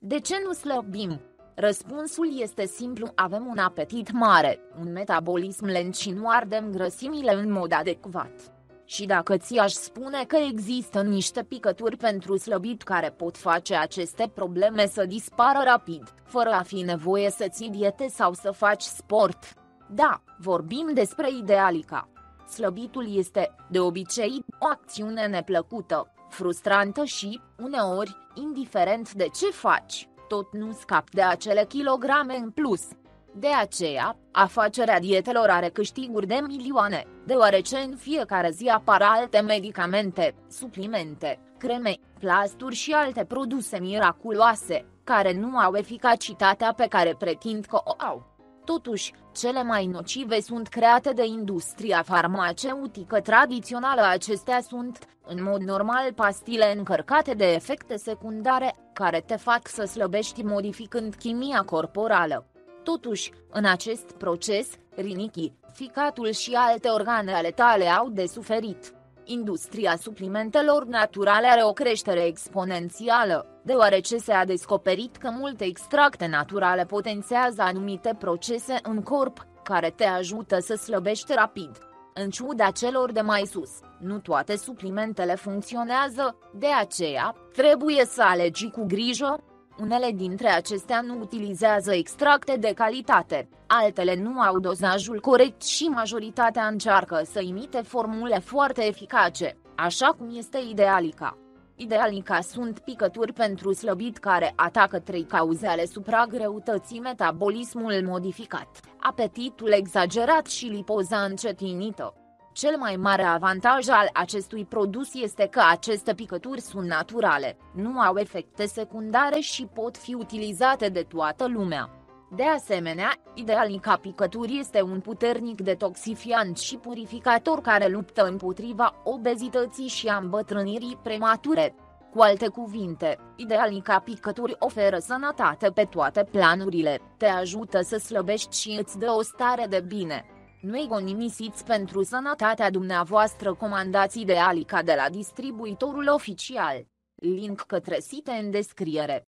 De ce nu slăbim? Răspunsul este simplu, avem un apetit mare, un metabolism lent și nu ardem grăsimile în mod adecvat. Și dacă ți-aș spune că există niște picături pentru slăbit care pot face aceste probleme să dispară rapid, fără a fi nevoie să ții diete sau să faci sport. Da, vorbim despre idealica. Slăbitul este, de obicei, o acțiune neplăcută, frustrantă și, uneori, indiferent de ce faci, tot nu scapi de acele kilograme în plus. De aceea, afacerea dietelor are câștiguri de milioane, deoarece în fiecare zi apar alte medicamente, suplimente, creme, plasturi și alte produse miraculoase, care nu au eficacitatea pe care pretind că o au. Totuși, cele mai nocive sunt create de industria farmaceutică tradițională. Acestea sunt, în mod normal, pastile încărcate de efecte secundare, care te fac să slăbești modificând chimia corporală. Totuși, în acest proces, rinichii, ficatul și alte organe ale tale au de suferit. Industria suplimentelor naturale are o creștere exponențială, deoarece se a descoperit că multe extracte naturale potențează anumite procese în corp, care te ajută să slăbești rapid. În ciuda celor de mai sus, nu toate suplimentele funcționează, de aceea, trebuie să alegi cu grijă, unele dintre acestea nu utilizează extracte de calitate, altele nu au dozajul corect și majoritatea încearcă să imite formule foarte eficace, așa cum este Idealica. Idealica sunt picături pentru slăbit care atacă trei cauze ale supragreutății metabolismul modificat, apetitul exagerat și lipoza încetinită. Cel mai mare avantaj al acestui produs este că aceste picături sunt naturale, nu au efecte secundare și pot fi utilizate de toată lumea. De asemenea, Idealica picături este un puternic detoxifiant și purificator care luptă împotriva obezității și a îmbătrânirii premature. Cu alte cuvinte, Idealica picături oferă sănătate pe toate planurile, te ajută să slăbești și îți dă o stare de bine. Nu economisiți pentru sănătatea dumneavoastră comandați Idealica de la distribuitorul oficial. Link către site în descriere.